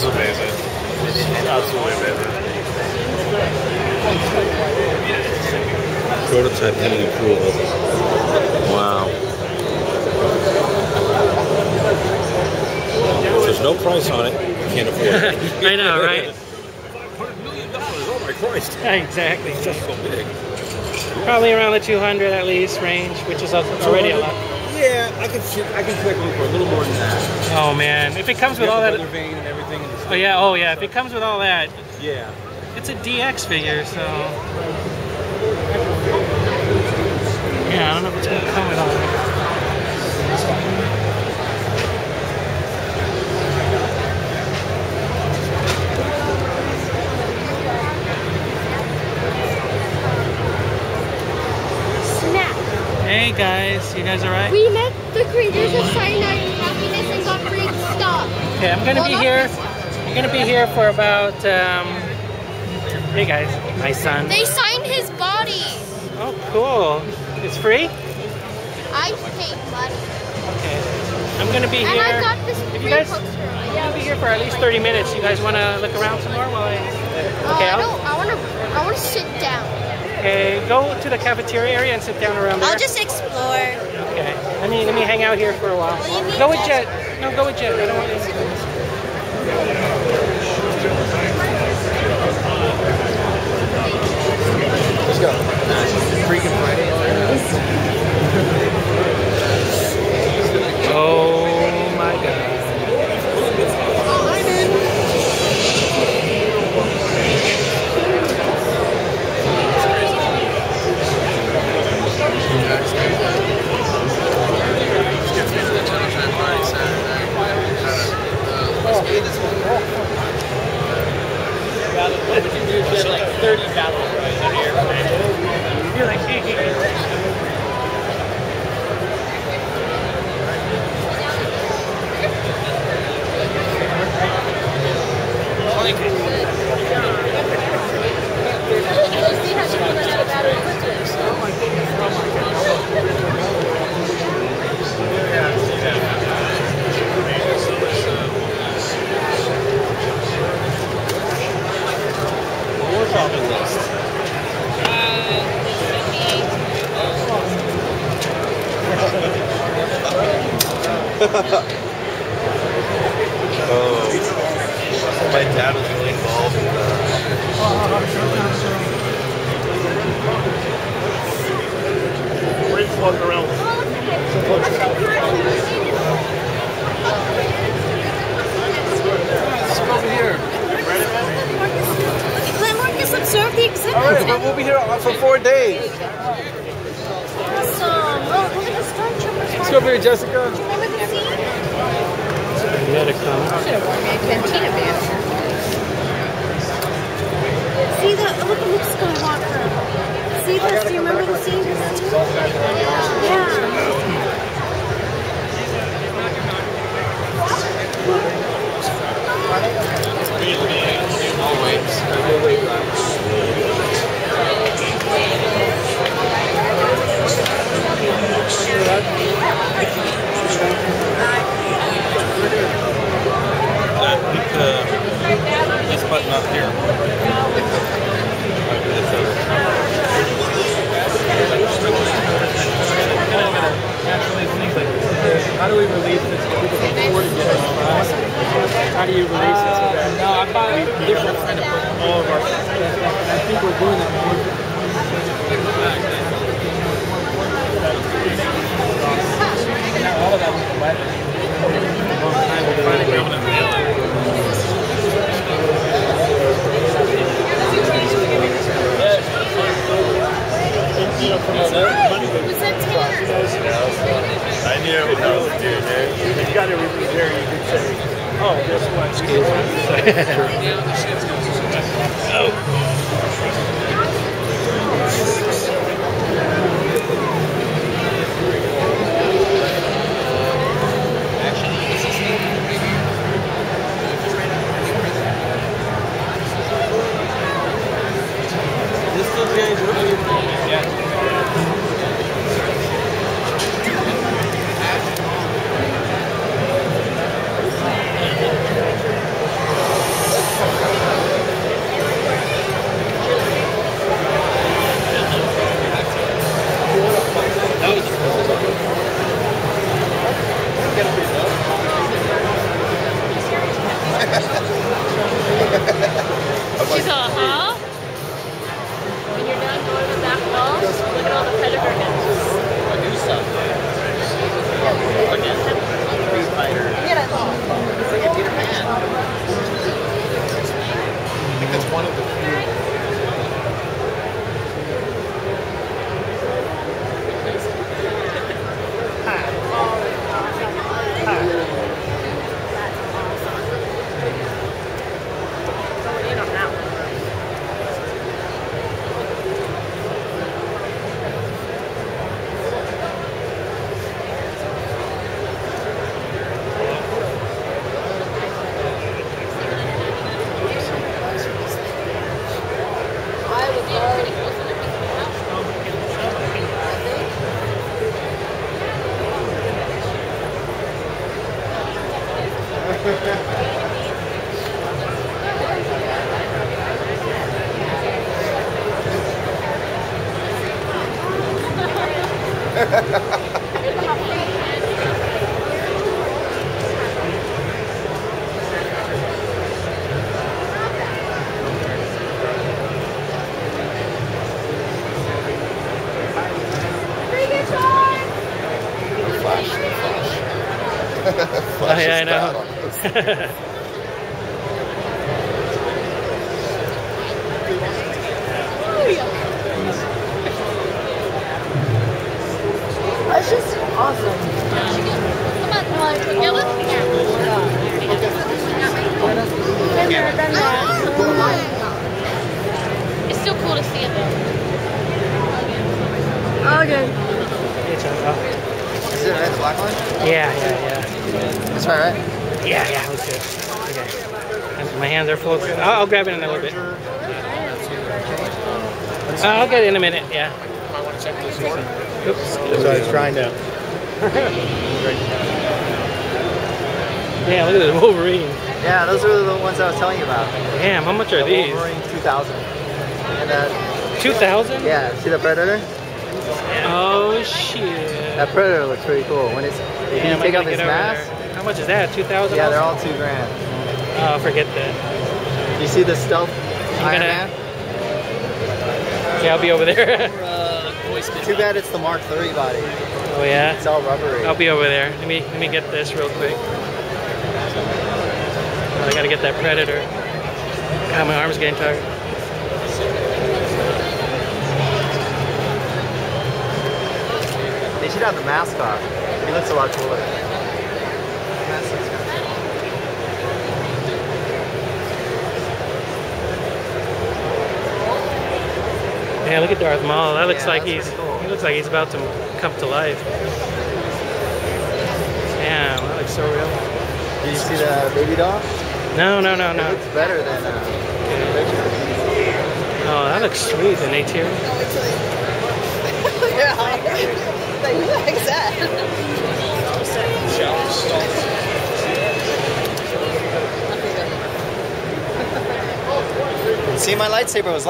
is amazing. Absolutely amazing. Prototype pending approval. Wow. If there's no price on it, you can't afford it. I know, right? $100 million. Oh my Christ. exactly. It's just so big. Probably around the 200 at least range, which is already a lot. Yeah, I can I can click one for a little more than that. Oh man, if it comes with all that. Vane and everything. And Oh yeah, oh yeah. If it comes with all that, yeah. it's a DX figure, so. Yeah, I don't know if it's gonna come with all that. Hey guys, you guys alright? We met the creators of cyanide and happiness and got free stuff. Okay, I'm gonna be here. I'm gonna be here for about. Um, hey guys, my son. They signed his body. Oh, cool. It's free. I paid money. Okay. I'm gonna be And here. I got this If free you guys, poster. I'm gonna be here for at least 30 minutes. You guys want to look around some more while I? Uh, Okay, I I'll, don't. I want to. I want to sit down. Okay. Go to the cafeteria area and sit down around there. I'll just explore. Okay. Let me let me hang out here for a while. Well, you need Go with. Jet. No, go with Jet. I don't want you. Let's go. Freaking Friday. Oh my God. like 30 battle royals on here. You're like, More shopping list. Oh. My dad was really involved in. Let's observe the exhibit. All right, but we'll be here for four days. Awesome. Oh, look at the. Let's go over Jessica. Remember the scene? Medicom. Should have worn me a cantina band. See the look at Luke Skywalker. See this? Do you remember the scene? Yeah. Uh, this button up here. How do we release this? People can afford to get it. How do you release it? No, I bought different trying to put all of our. I think we're doing that. Not all of that was the weather. Long time we're finally mail Was that Tanner? I knew what I was doing there. You got to repeat there. You can say, "Oh, guess what?" This Flash, flash. Oh, yeah, I is bad on this. know. That's just awesome. Been there, done that. It's still cool to see it though. Okay. Is it red black line? Yeah, yeah, yeah. That's right, right? Yeah, yeah, let's do it. Okay. My hands are full. I'll, I'll grab it in a little bit. Uh, I'll get it in a minute, yeah. i might want to check Oops. That's what I was trying to. Yeah, look at this Wolverine. Yeah, those are the ones I was telling you about. Damn, how much are The these? Wolverine 2000. And that, 2,000? yeah, see the Predator? Oh, shit. That Predator looks pretty cool. When it's, if Damn, you I take off his mask, there. How much is that? 2,000? yeah, they're all two grand. Oh, forget that. You see the stealth Iron gonna- Man? Yeah, I'll be over there. Too bad it's the Mark III body. oh, yeah? It's all rubbery. I'll be over there. Let me let me get this real quick. I gotta get that predator. God, my arm's getting tired. They should have the mask off. He looks a lot cooler. Yeah, look at Darth Maul. That looks Yeah, like he's cool. he looks like he's about to come to life. Damn, that looks so real. Did you see the baby doll? No, no, no, It no. looks better than uh, the picture. Oh, that looks sweet. An A tier. See, my lightsaber was like.